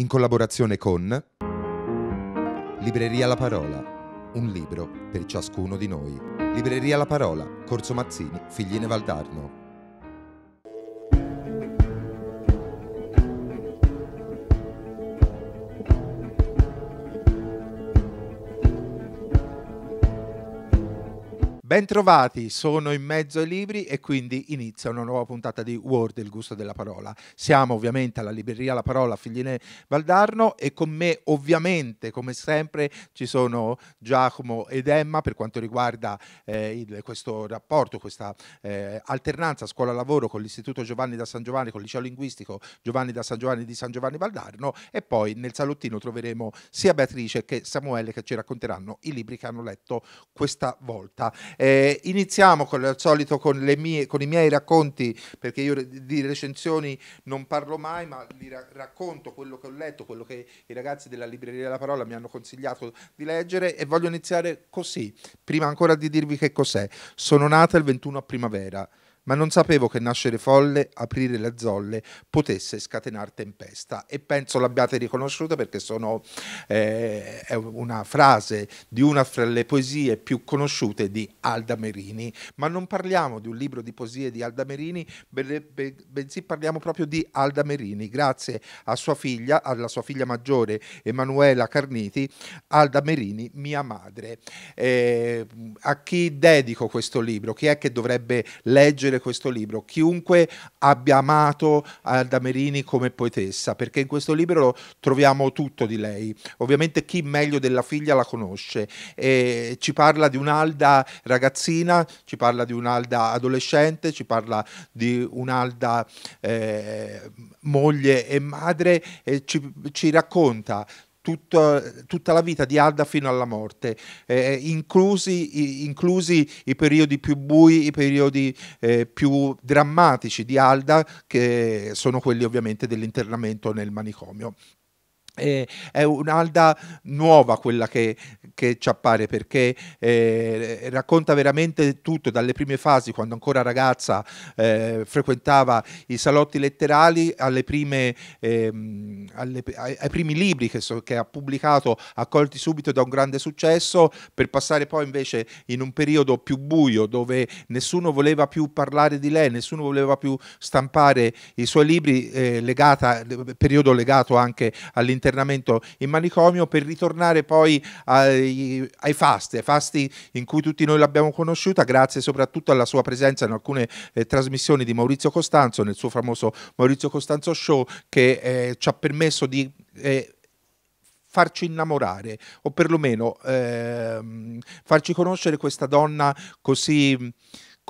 in collaborazione con Libreria La Parola, un libro per ciascuno di noi. Libreria La Parola, Corso Mazzini, Figline Valdarno. Bentrovati, sono in mezzo ai libri e quindi inizia una nuova puntata di Word, il gusto della parola. Siamo ovviamente alla libreria La Parola Figline Valdarno e con me ovviamente, come sempre, ci sono Giacomo ed Emma per quanto riguarda eh, il, questo rapporto, questa eh, alternanza scuola-lavoro con l'Istituto Giovanni da San Giovanni, con il liceo linguistico Giovanni da San Giovanni di San Giovanni Valdarno e poi nel salottino troveremo sia Beatrice che Samuele che ci racconteranno i libri che hanno letto questa volta. Eh, iniziamo come al solito con, mie, con, i miei racconti, perché io di recensioni non parlo mai, ma vi ra- racconto quello che ho letto, quello che i ragazzi della Libreria della Parola mi hanno consigliato di leggere e voglio iniziare così, prima ancora di dirvi che cos'è. Sono nata il 21 a primavera ma non sapevo che nascere folle, aprire le zolle, potesse scatenar tempesta. E penso l'abbiate riconosciuta perché sono, eh, è una frase di una fra le poesie più conosciute di Alda Merini. Ma non parliamo di un libro di poesie di Alda Merini, bensì parliamo proprio di Alda Merini. Grazie a sua figlia, alla sua figlia maggiore Emanuela Carniti, Alda Merini, mia madre. Eh, a chi dedico questo libro? Chi è che dovrebbe leggere leggere questo libro, chiunque abbia amato Alda Merini come poetessa, perché in questo libro troviamo tutto di lei. Ovviamente chi meglio della figlia la conosce. E ci parla di un'Alda ragazzina, ci parla di un'Alda adolescente, ci parla di un'Alda eh, moglie e madre e ci, ci racconta tutta, tutta, la vita di Alda fino alla morte, eh, inclusi, inclusi, i periodi più bui, i periodi eh, più drammatici di Alda, che sono quelli ovviamente dell'internamento nel manicomio. Eh, è un'Alda nuova quella che, che ci appare perché eh, racconta veramente tutto dalle prime fasi quando ancora ragazza eh, frequentava i salotti letterali prime, ehm, alle, ai, ai, primi libri che, so, che, ha pubblicato accolti subito da un grande successo per passare poi invece in un periodo più buio dove nessuno voleva più parlare di lei nessuno voleva più stampare i suoi libri eh, legata, periodo legato anche all'interno internamento in manicomio per ritornare poi ai, ai fasti, ai fasti in cui tutti noi l'abbiamo conosciuta, grazie soprattutto alla sua presenza in alcune eh, trasmissioni di Maurizio Costanzo, nel suo famoso Maurizio Costanzo Show, che eh, ci ha permesso di eh, farci innamorare o perlomeno ehm, farci conoscere questa donna così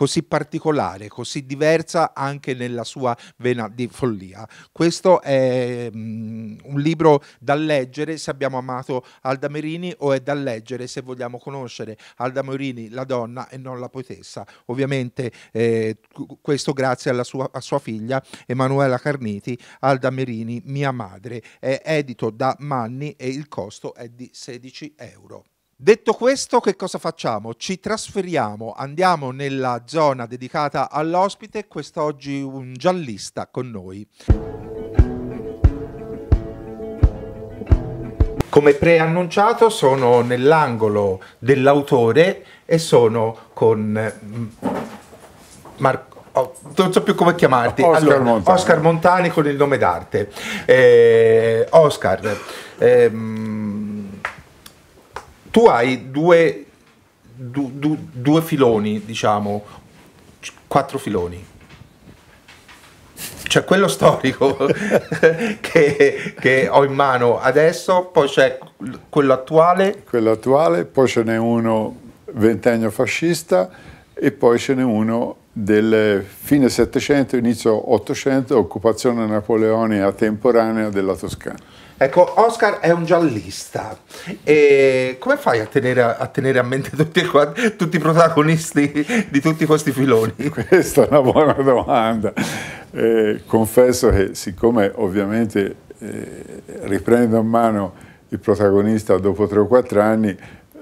così particolare, così diversa anche nella sua vena di follia. Questo è um, un libro da leggere se abbiamo amato Alda Merini o è da leggere se vogliamo conoscere Alda Merini, la donna e non la poetessa. Ovviamente eh, questo grazie alla sua, sua figlia Emanuela Carniti, Alda Merini, mia madre. È edito da Manni e il costo è di 16 euro. Detto questo, che cosa facciamo? Ci trasferiamo, andiamo nella zona dedicata all'ospite, quest'oggi un giallista con noi. Come preannunciato sono nell'angolo dell'autore e sono con mm, Marco oh, non so più come chiamarti. Oscar, allora, Montani. Oscar Montani con il nome d'arte. Eh, Oscar, ehm, tu hai due, du, du, due filoni, diciamo, quattro filoni. C'è quello storico che, che, ho in mano adesso, poi c'è quello attuale. Quello attuale, poi ce n'è uno ventennio fascista e poi ce n'è uno del fine Settecento, inizio Ottocento, occupazione napoleonica temporanea della Toscana. Ecco, Oscar è un giallista. E come fai a tenere a, tenere a mente tutti, tutti, i protagonisti di tutti questi filoni? Questa è una buona domanda. Eh, confesso che siccome ovviamente eh, riprendo in mano il protagonista dopo 3 o 4 anni,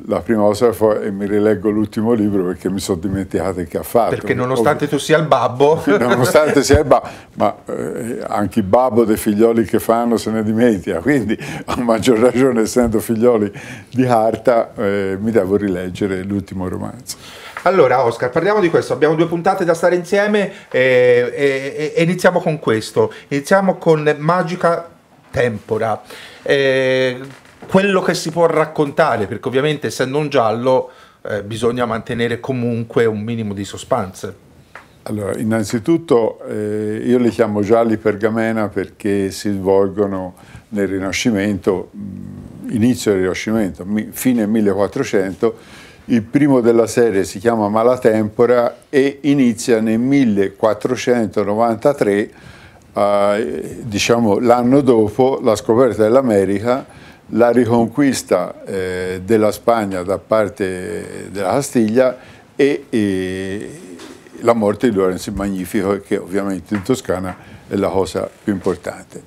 la prima cosa fa e mi rileggo l'ultimo libro perché mi sono dimenticato che ha fatto. Perché nonostante Ov- tu sia il babbo... nonostante sia il babbo, ma eh, anche il babbo dei figlioli che fanno se ne dimentica, quindi a maggior ragione essendo figlioli di carta eh, mi devo rileggere l'ultimo romanzo. Allora Oscar, parliamo di questo, abbiamo due puntate da stare insieme e, e, e iniziamo con questo, iniziamo con Magica Tempora. Eh, quello che si può raccontare, perché ovviamente essendo un giallo eh, bisogna mantenere comunque un minimo di suspense. Allora, innanzitutto eh, io li chiamo gialli pergamena perché si svolgono nel Rinascimento, mm, inizio del Rinascimento, fine 1400, il primo della serie si chiama Malatempora e inizia nel 1493, eh, diciamo l'anno dopo la scoperta dell'America la riconquista eh, della Spagna da parte della Castiglia e, e, la morte di Lorenzo il Magnifico, che ovviamente in Toscana è la cosa più importante.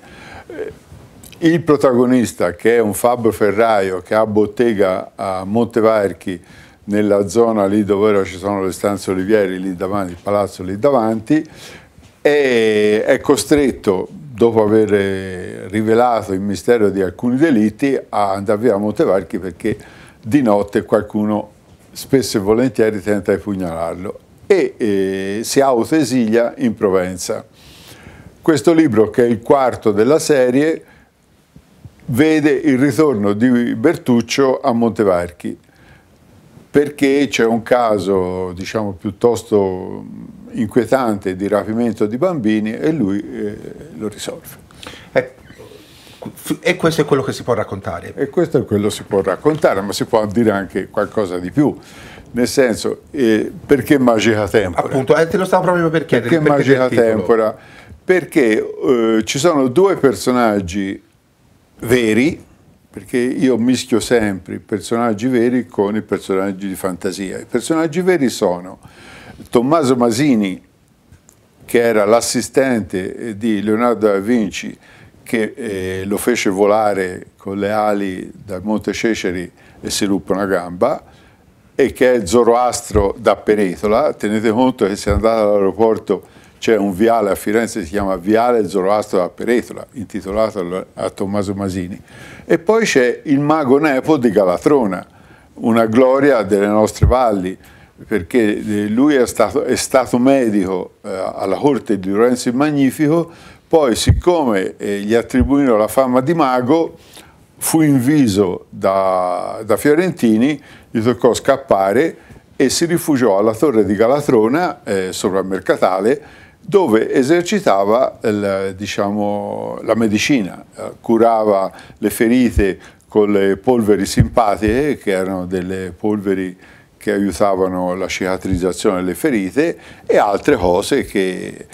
Eh, il protagonista, che è un fabbro ferraio che ha bottega a Montevarchi, nella zona lì dove ora ci sono le stanze olivieri, lì davanti, il palazzo lì davanti, è, è costretto dopo aver rivelato il mistero di alcuni delitti, a andare via a Montevarchi perché di notte qualcuno spesso e volentieri tenta di pugnalarlo e eh, si autoesilia in Provenza. Questo libro, che è il quarto della serie, vede il ritorno di Bertuccio a Montevarchi perché c'è un caso diciamo, piuttosto inquietante di rapimento di bambini e lui eh, lo risolve. Eh, e questo è quello che si può raccontare? E questo è quello che si può raccontare, ma si può dire anche qualcosa di più. Nel senso, eh, perché Magica Tempora? Appunto, eh, te lo stavo proprio per chiedere. Perché, perché Magica Tempora? Perché eh, ci sono due personaggi veri, perché io mischio sempre i personaggi veri con i personaggi di fantasia. I personaggi veri sono Tommaso Masini, che era l'assistente di Leonardo da Vinci, che eh, lo fece volare con le ali dal Monte Ceceri e si ruppe una gamba, e che è Zoroastro da Peretola. Tenete conto che se andate all'aeroporto c'è un viale a Firenze che si chiama Viale Zoroastro da Peretola, intitolato a Tommaso Masini. E poi c'è il mago Nepo di Galatrona, una gloria delle nostre valli, perché eh, lui è stato, è stato medico eh, alla corte di Lorenzo il Magnifico, poi siccome eh, gli attribuirono la fama di mago, fu inviso da, da Fiorentini, gli toccò scappare e si rifugiò alla torre di Galatrona, eh, sopra Mercatale, dove esercitava il, diciamo, la medicina, eh, curava le ferite con le polveri simpatiche, che erano delle polveri che aiutavano la cicatrizzazione delle ferite, e altre cose che...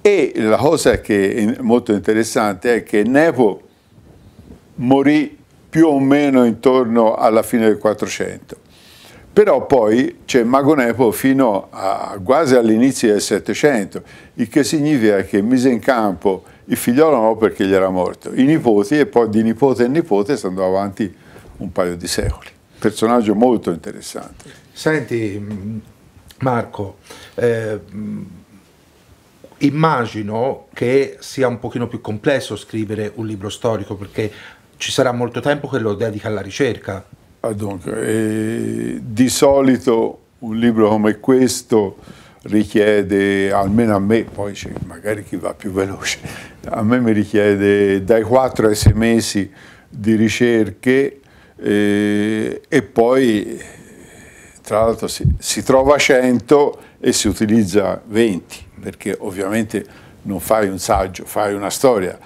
E la cosa che è molto interessante è che Nepo morì più o meno intorno alla fine del 400 però poi c'è Mago Nepo fino a quasi all'inizio del Settecento, il che significa che mise in campo il figliolo no perché gli era morto, i nipoti e poi di nipote in nipote si andò avanti un paio di secoli. Personaggio molto interessante. Senti Marco, eh, immagino che sia un pochino più complesso scrivere un libro storico perché ci sarà molto tempo che lo dedica alla ricerca. Ah, dunque, eh, di solito un libro come questo richiede, almeno a me, poi magari chi va più veloce, a me mi richiede dai 4 ai 6 mesi di ricerche eh, e poi tra l'altro si, si trova 100 e si utilizza 20, perché ovviamente non fai un saggio, fai una storia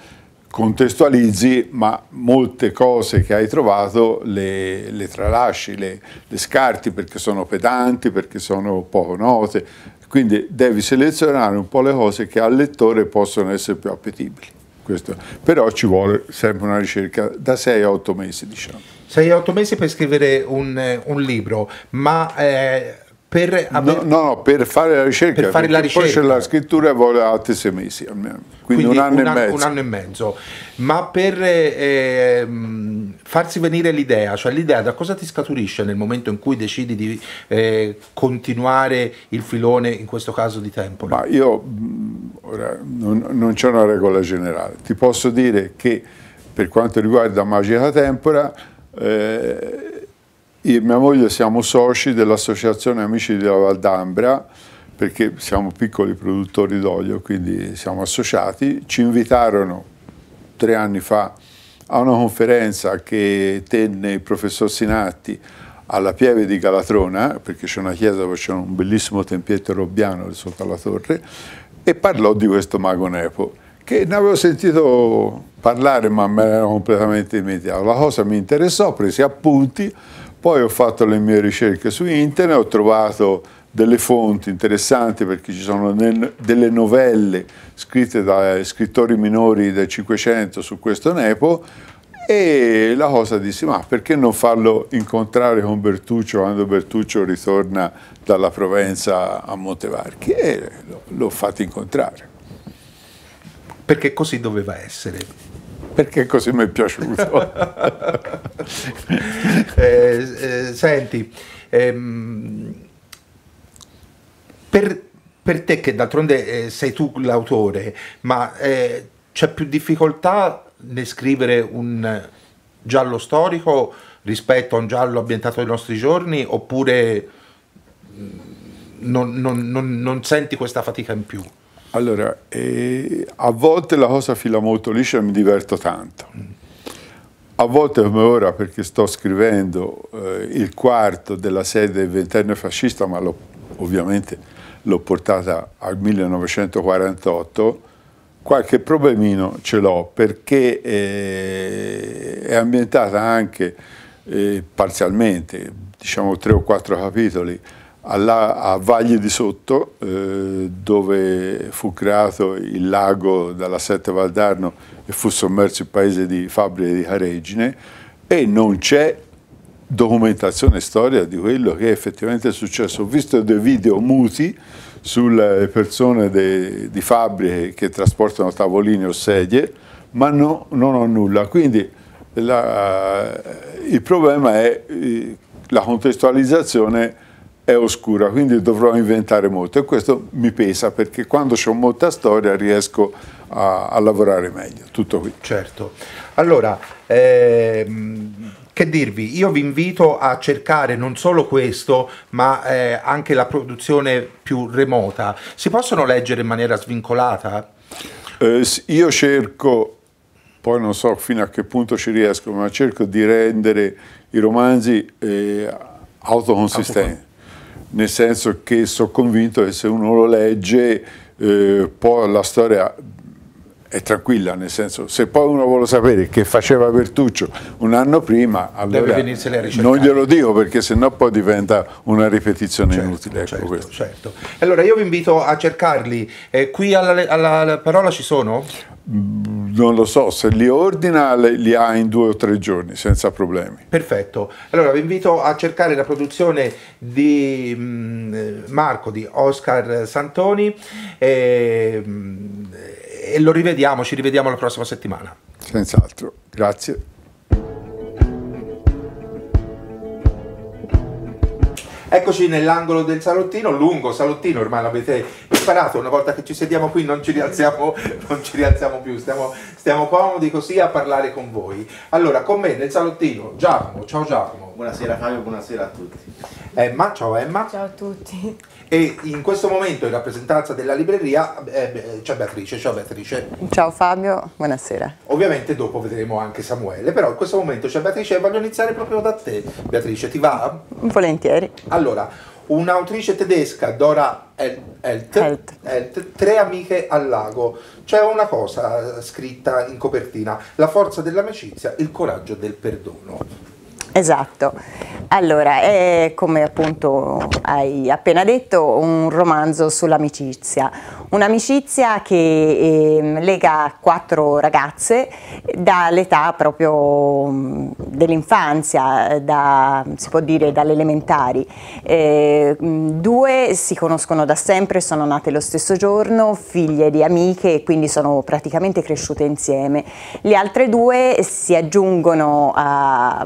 contestualizzi, ma molte cose che hai trovato le, le tralasci, le, le, scarti perché sono pedanti, perché sono poco note, quindi devi selezionare un po' le cose che al lettore possono essere più appetibili. Questo. Però ci vuole sempre una ricerca da 6 a 8 mesi, diciamo. 6 a 8 mesi per scrivere un, un libro, ma eh, per, aver... no, no, per fare la ricerca, per fare la ricerca. poi c'è la scrittura vuole altri sei mesi almeno, quindi, quindi un, anno, un, anno, un anno, e mezzo. Ma per eh, farsi venire l'idea, cioè l'idea da cosa ti scaturisce nel momento in cui decidi di eh, continuare il filone, in questo caso di tempo? Ma io ora, non, non c'è una regola generale, ti posso dire che per quanto riguarda Magica Tempora, eh, io e mia moglie siamo soci dell'Associazione Amici della Valdambra perché siamo piccoli produttori d'olio, quindi siamo associati. Ci invitarono tre anni fa a una conferenza che tenne il professor Sinatti alla Pieve di Galatrona, perché c'è una chiesa dove c'è un bellissimo tempietto robbiano sotto la torre, e parlò di questo mago Nepo, che ne avevo sentito parlare ma me l'ero completamente dimenticato. La cosa mi interessò, presi appunti, poi ho fatto le mie ricerche su internet, ho trovato delle fonti interessanti perché ci sono delle novelle scritte da scrittori minori del Cinquecento su questo Nepo e la cosa dissi ma perché non farlo incontrare con Bertuccio quando Bertuccio ritorna dalla Provenza a Montevarchi e l'ho fatto incontrare. Perché così doveva essere perché così mi è piaciuto. eh, eh, senti, ehm, per, per, te che d'altronde eh, sei tu l'autore, ma eh, c'è più difficoltà nel scrivere un giallo storico rispetto a un giallo ambientato ai nostri giorni oppure mm, non, non, non, non senti questa fatica in più? Allora, eh, a volte la cosa fila molto liscia e mi diverto tanto. A volte come ora, perché sto scrivendo eh, il quarto della serie del ventennio fascista, ma ovviamente l'ho portata al 1948, qualche problemino ce l'ho perché eh, è ambientata anche eh, parzialmente, diciamo tre o quattro capitoli, alla, a Vagli di Sotto, eh, dove fu creato il lago dalla Sette Valdarno e fu sommerso il paese di Fabri e di Caregine e non c'è documentazione storia di quello che effettivamente è successo. Ho visto dei video muti sulle persone de, di fabbriche che trasportano tavolini o sedie, ma no, non ho nulla. Quindi la, il problema è eh, la contestualizzazione è oscura, quindi dovrò inventare molto. E questo mi pesa perché quando ho molta storia riesco a, a lavorare meglio, tutto qui. Certo, allora ehm, che dirvi, io vi invito a cercare non solo questo ma eh, anche la produzione più remota, si possono leggere in maniera svincolata? Eh, io cerco poi non so fino a che punto ci riesco, ma cerco di rendere i romanzi eh, autoconsistenti nel senso che sono convinto che se uno lo legge eh, poi la storia è tranquilla, nel senso se poi uno vuole sapere che faceva Bertuccio un anno prima, allora non glielo dico perché sennò poi diventa una ripetizione certo, inutile. Ecco certo, certo. Allora io vi invito a cercarli, eh, qui alla, alla, alla parola ci sono? Mm, non lo so, se li ordina li ha in due o tre giorni senza problemi. Perfetto, allora vi invito a cercare la produzione di mm, Marco, di Oscar Santoni e, mm, e lo rivediamo, ci rivediamo la prossima settimana. Senz'altro, grazie. Eccoci nell'angolo del salottino, lungo salottino, ormai l'avete imparato, una volta che ci sediamo qui non ci rialziamo, non ci rialziamo più, stiamo, stiamo comodi così a parlare con voi. Allora, con me nel salottino Giacomo, ciao Giacomo. Buonasera Fabio, buonasera a tutti. Emma, ciao Emma. Ciao a tutti. E in questo momento in rappresentanza della libreria eh, c'è Beatrice, ciao Beatrice. Ciao Fabio, buonasera. Ovviamente dopo vedremo anche Samuele, però in questo momento c'è Beatrice e voglio iniziare proprio da te. Beatrice, ti va? Volentieri. Allora, un'autrice tedesca, Dora Elt, Elt. Elt, Tre amiche al lago. C'è una cosa scritta in copertina, la forza dell'amicizia, il coraggio del perdono. Esatto, allora è come appunto hai appena detto un romanzo sull'amicizia, un'amicizia che eh, lega quattro ragazze dall'età proprio dell'infanzia, da, si può dire dalle elementari. Eh, due si conoscono da sempre, sono nate lo stesso giorno, figlie di amiche e quindi sono praticamente cresciute insieme. Le altre due si aggiungono a, a,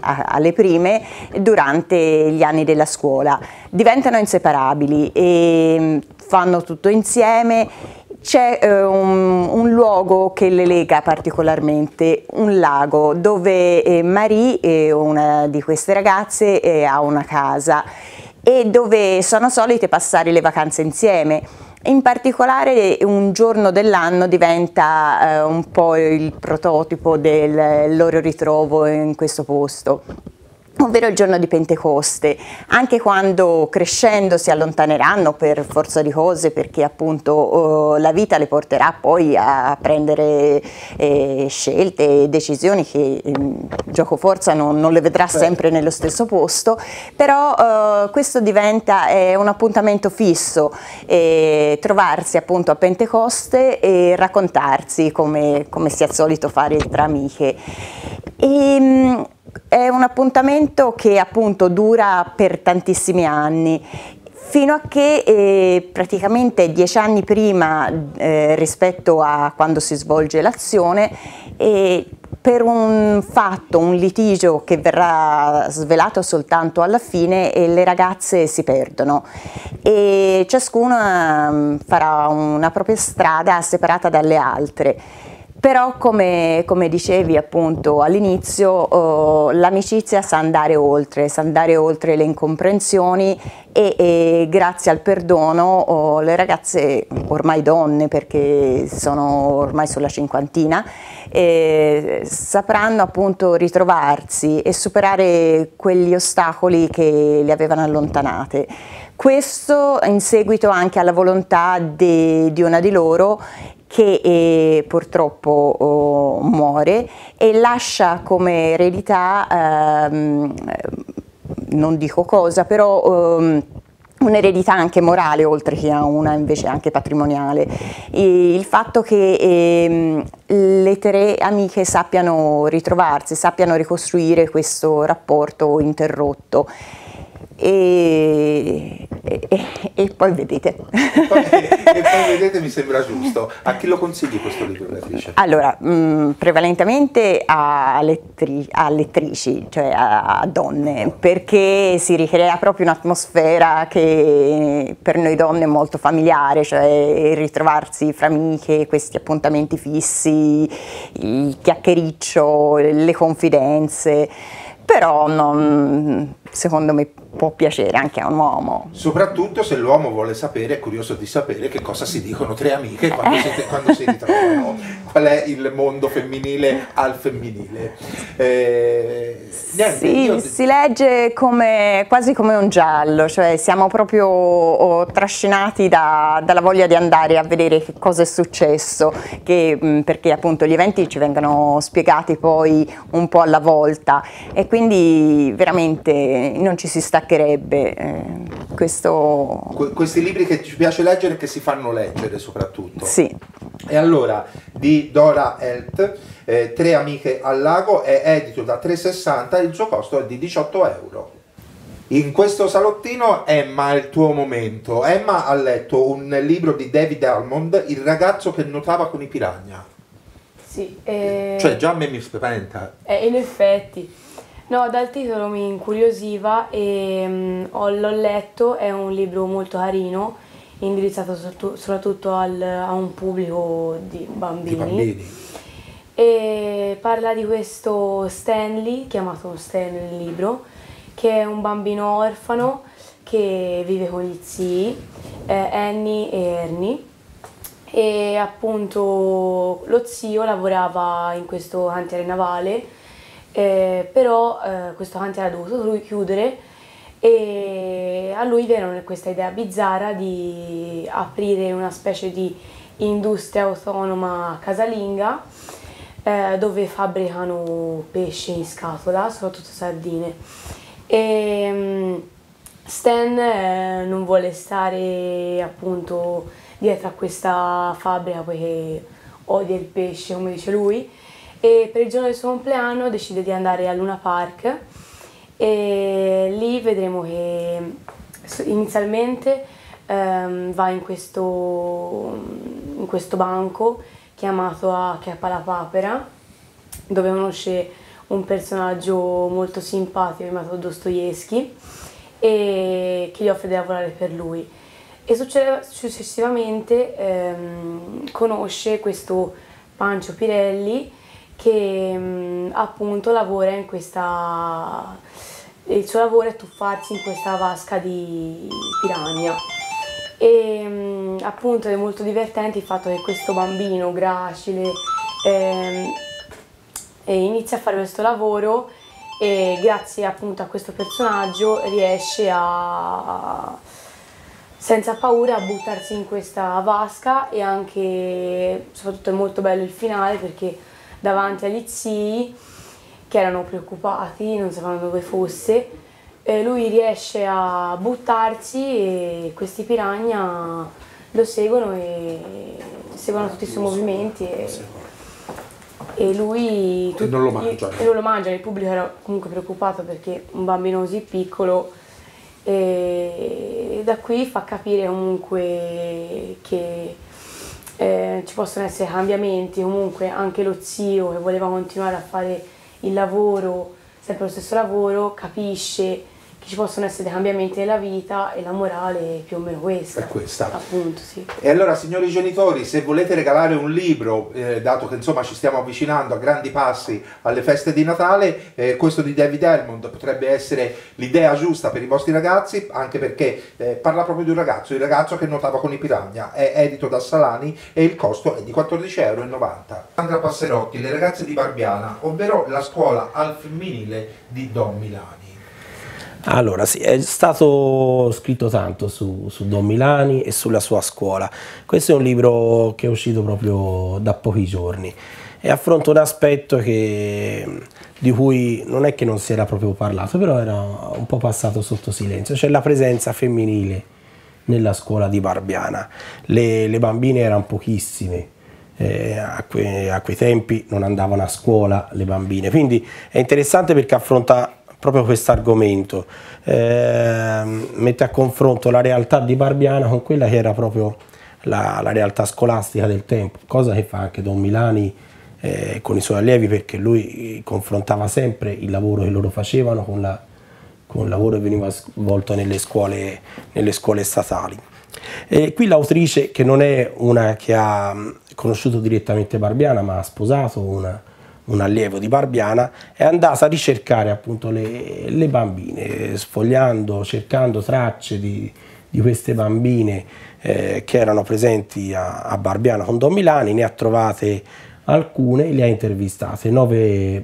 alle prime durante gli anni della scuola, diventano inseparabili e fanno tutto insieme c'è eh, un, un, luogo che le lega particolarmente, un lago dove eh, Marie, eh, una di queste ragazze, eh, ha una casa e dove sono solite passare le vacanze insieme. In particolare un giorno dell'anno diventa eh, un po' il prototipo del loro ritrovo in questo posto ovvero il giorno di Pentecoste, anche quando crescendo si allontaneranno per forza di cose perché appunto eh, la vita le porterà poi a prendere eh, scelte e decisioni che eh, gioco forza non, non, le vedrà sempre nello stesso posto, però eh, questo diventa un appuntamento fisso, trovarsi appunto a Pentecoste e raccontarsi come, come si è solito fare tra amiche. E, ehm, è un appuntamento che appunto dura per tantissimi anni fino a che eh, praticamente dieci anni prima eh, rispetto a quando si svolge l'azione eh, per un fatto, un litigio che verrà svelato soltanto alla fine e le ragazze si perdono e ciascuna mm, farà una propria strada separata dalle altre. Però come, come dicevi appunto all'inizio, oh, l'amicizia sa andare oltre, sa andare oltre le incomprensioni e, e grazie al perdono oh, le ragazze, ormai donne perché sono ormai sulla cinquantina, eh, sapranno appunto ritrovarsi e superare quegli ostacoli che le avevano allontanate. Questo in seguito anche alla volontà de, di una di loro che eh, purtroppo oh, muore e lascia come eredità, ehm, non dico cosa, però ehm, un'eredità anche morale oltre che a una invece anche patrimoniale. E il fatto che ehm, le tre amiche sappiano ritrovarsi, sappiano ricostruire questo rapporto interrotto e, e, e, poi vedete. E poi, e poi, vedete mi sembra giusto. A chi lo consigli questo libro, Beatrice? Allora, mh, mm, prevalentemente a, lettri, a lettrici, cioè a, a, donne, perché si ricrea proprio un'atmosfera che per noi donne è molto familiare, cioè ritrovarsi fra amiche, questi appuntamenti fissi, il chiacchiericcio, le confidenze però non, secondo me può piacere anche a un uomo. Soprattutto se l'uomo vuole sapere, è curioso di sapere che cosa si dicono tre amiche quando, si, quando si ritrovano, qual è il mondo femminile al femminile. Eh, niente, sì, io... si legge come, quasi come un giallo, cioè siamo proprio oh, trascinati da, dalla voglia di andare a vedere che cosa è successo, che, mh, perché appunto gli eventi ci vengono spiegati poi un po' alla volta e quindi veramente non ci si staccherebbe. Eh, questo... Que- questi libri che ci piace leggere e che si fanno leggere soprattutto. Sì. E allora, di Dora Helt, eh, Tre amiche al lago, è edito da 3,60 il suo costo è di 18 euro. In questo salottino Emma è il tuo momento. Emma ha letto un libro di David Almond, Il ragazzo che nuotava con i piranha. Sì. Eh... Cioè già a me mi spaventa. Eh, in effetti. No, dal titolo mi incuriosiva e um, l'ho letto, è un libro molto carino, indirizzato soprattutto al, a un pubblico di bambini. Di bambini. E parla di questo Stanley, chiamato Stanley nel libro, che è un bambino orfano che vive con gli zii, eh, Annie e Ernie. E appunto lo zio lavorava in questo cantiere navale eh, però eh, questo cantiere ha dovuto chiudere e a lui venne questa idea bizzarra di aprire una specie di industria autonoma casalinga eh, dove fabbricano pesce in scatola, soprattutto sardine. E, um, Stan eh, non vuole stare appunto dietro a questa fabbrica poiché odia il pesce, come dice lui, e per il giorno del suo compleanno decide di andare a Luna Park e lì vedremo che inizialmente ehm, va in questo, in questo banco chiamato a Chiappa la Papera dove conosce un personaggio molto simpatico chiamato Dostoevsky e che gli offre di lavorare per lui. E successivamente ehm, conosce questo Pancio Pirelli che mm, appunto lavora in questa il suo lavoro è tuffarsi in questa vasca di piranha. E mm, appunto è molto divertente il fatto che questo bambino gracile ehm, inizia a fare questo lavoro e grazie appunto a questo personaggio riesce a senza paura a buttarsi in questa vasca e anche soprattutto è molto bello il finale perché davanti agli zii che erano preoccupati, non sapevano dove fosse, eh, lui riesce a buttarsi e questi piranha lo seguono e seguono tutti i suoi movimenti e, e lui e non lo mangiano. E non lo mangiano, il pubblico era comunque preoccupato perché un bambino così piccolo e da qui fa capire comunque che eh, ci possono essere cambiamenti, comunque anche lo zio che voleva continuare a fare il lavoro, sempre lo stesso lavoro, capisce ci possono essere dei cambiamenti nella vita e la morale è più o meno questa. È questa. Appunto, sì. E allora, signori genitori, se volete regalare un libro, eh, dato che insomma ci stiamo avvicinando a grandi passi alle feste di Natale, eh, questo di David Elmond potrebbe essere l'idea giusta per i vostri ragazzi, anche perché eh, parla proprio di un ragazzo, il ragazzo che nuotava con i piranha, è edito da Salani e il costo è di 14,90 euro. Sandra Passerotti, Le ragazze di Barbiana, ovvero la scuola al femminile di Don Milani. Allora, sì, è stato scritto tanto su, su, Don Milani e sulla sua scuola. Questo è un libro che è uscito proprio da pochi giorni e affronta un aspetto che, di cui non è che non si era proprio parlato, però era un po' passato sotto silenzio, cioè la presenza femminile nella scuola di Barbiana. Le, le bambine erano pochissime, eh, a, que, a, quei tempi non andavano a scuola le bambine, quindi è interessante perché affronta proprio questo argomento, eh, mette a confronto la realtà di Barbiana con quella che era proprio la, la realtà scolastica del tempo, cosa che fa anche Don Milani eh, con i suoi allievi perché lui confrontava sempre il lavoro che loro facevano con, la, con il lavoro che veniva svolto nelle scuole, nelle scuole statali. E qui l'autrice, che non è una che ha conosciuto direttamente Barbiana, ma ha sposato una, un allievo di Barbiana, è andata a ricercare appunto le, le bambine, sfogliando, cercando tracce di, di queste bambine eh, che erano presenti a, a, Barbiana con Don Milani, ne ha trovate alcune le ha intervistate, nove,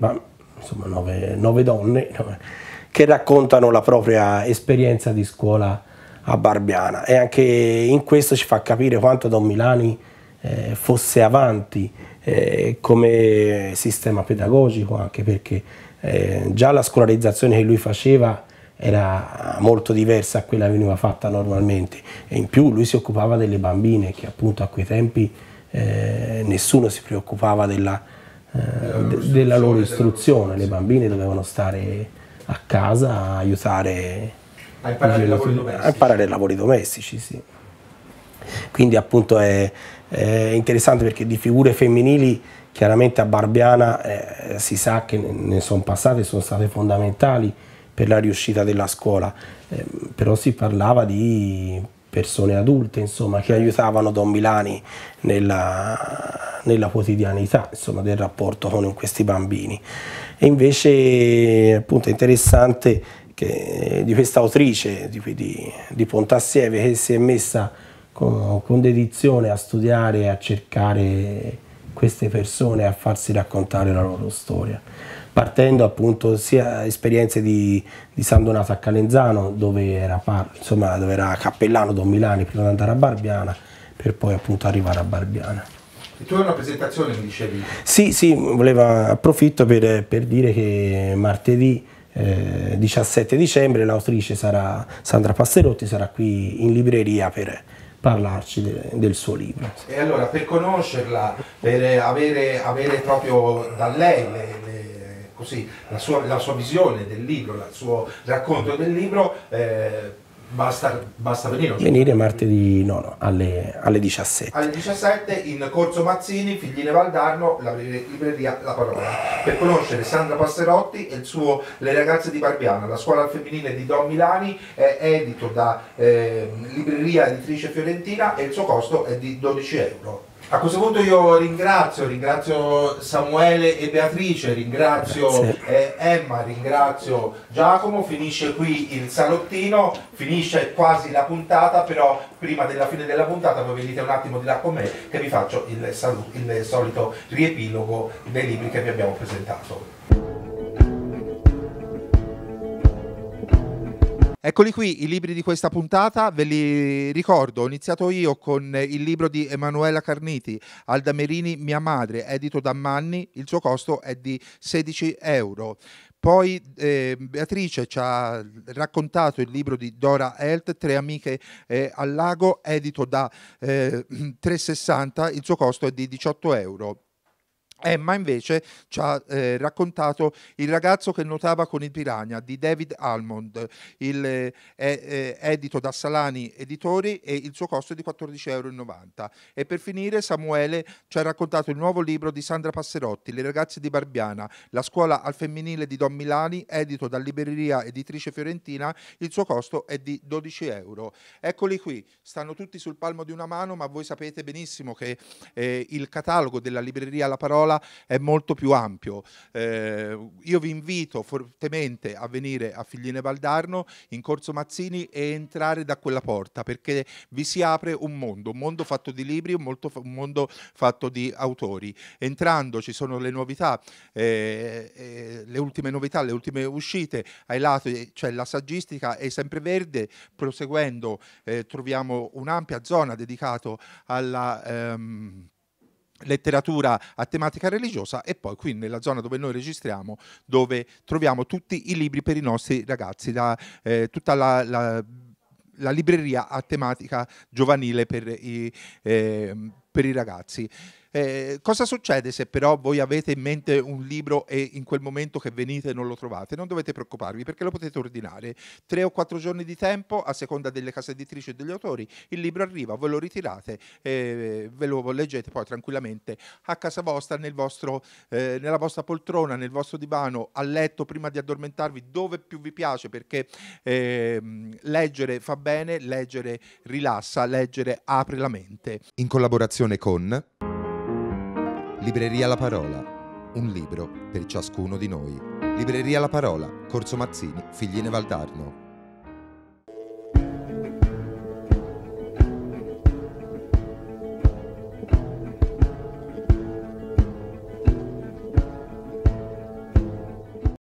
insomma, nove, nove donne che raccontano la propria esperienza di scuola a Barbiana. E anche in questo ci fa capire quanto Don Milani eh, fosse avanti eh, come sistema pedagogico, anche perché eh, già la scolarizzazione che lui faceva era molto diversa a quella che veniva fatta normalmente. E in più lui si occupava delle bambine che appunto a quei tempi eh, nessuno si preoccupava della, eh, de della loro istruzione, le bambine dovevano stare a casa a aiutare a imparare i lavori domestici. Quindi appunto è, è interessante perché di figure femminili chiaramente a Barbiana eh, si sa che ne sono passate, sono state fondamentali per la riuscita della scuola, eh, però si parlava di persone adulte insomma, che aiutavano Don Milani nella, nella quotidianità insomma, del rapporto con questi bambini. E invece appunto è interessante che, di questa autrice di, di, di Pontassieve che si è messa con, con dedizione a studiare e a cercare queste persone a farsi raccontare la loro storia partendo appunto sia esperienze di, di San Donato a Calenzano dove era, insomma, dove era cappellano Don Milani prima di andare a Barbiana per poi appunto arrivare a Barbiana. E tu hai una presentazione mi dicevi? Sì, sì, voleva, approfitto per, per dire che martedì eh, 17 dicembre l'autrice sarà Sandra Passerotti sarà qui in libreria per parlarci de, del suo libro. E allora per conoscerla, per avere, avere proprio da lei le, le, così, la, sua, la, sua, visione del libro, il suo racconto del libro, eh, Basta, basta, venire. Venire martedì no, no, alle, alle, 17. Alle 17 in Corso Mazzini, Figline Valdarno, la libreria La Parola, per conoscere Sandra Passerotti e il suo Le ragazze di Barbiana, la scuola femminile di Don Milani, è edito da eh, Libreria Editrice Fiorentina e il suo costo è di 12 euro. A questo punto io ringrazio, ringrazio Samuele e Beatrice, ringrazio eh, Emma, ringrazio Giacomo, finisce qui il salottino, finisce quasi la puntata, però prima della fine della puntata voi venite un attimo di là con me che vi faccio il, il solito riepilogo dei libri che vi abbiamo presentato. Eccoli qui i libri di questa puntata, ve li ricordo, ho iniziato io con il libro di Emanuela Carniti, Alda Merini, mia madre, edito da Manni, il suo costo è di 16 euro. Poi eh, Beatrice ci ha raccontato il libro di Dora Helt, Tre amiche eh, al lago, edito da eh, 360, il suo costo è di 18 euro. Emma invece ci ha eh, raccontato Il ragazzo che nuotava con il piranha di David Almond, il, eh, eh, edito da Salani Editori e il suo costo è di 14,90 euro. E per finire Samuele ci ha raccontato il nuovo libro di Sandra Passerotti, Le ragazze di Barbiana, la scuola al femminile di Don Milani, edito da Libreria Editrice Fiorentina, il suo costo è di 12 euro. Eccoli qui, stanno tutti sul palmo di una mano, ma voi sapete benissimo che eh, il catalogo della Libreria La Parola scuola è molto più ampio. Eh, io vi invito fortemente a venire a Figline Valdarno in Corso Mazzini e entrare da quella porta perché vi si apre un mondo, un mondo fatto di libri, un, molto, un mondo fatto di autori. Entrando ci sono le novità, eh, eh, le ultime novità, le ultime uscite, ai lati c'è la saggistica è sempre verde, proseguendo eh, troviamo un'ampia zona dedicata alla... Ehm, letteratura a tematica religiosa e poi qui nella zona dove noi registriamo dove troviamo tutti i libri per i nostri ragazzi, la, eh, tutta la, la, la, libreria a tematica giovanile per i, eh, per i ragazzi. Eh, cosa succede se però voi avete in mente un libro e in quel momento che venite non lo trovate? Non dovete preoccuparvi perché lo potete ordinare. Tre o quattro giorni di tempo, a seconda delle case editrici e degli autori, il libro arriva, voi lo ritirate e ve lo leggete poi tranquillamente a casa vostra, nel vostro, eh, nella vostra poltrona, nel vostro divano, a letto prima di addormentarvi, dove più vi piace perché eh, leggere fa bene, leggere rilassa, leggere apre la mente. In collaborazione con... Libreria La Parola, un libro per ciascuno di noi. Libreria La Parola, Corso Mazzini, Figline Valdarno.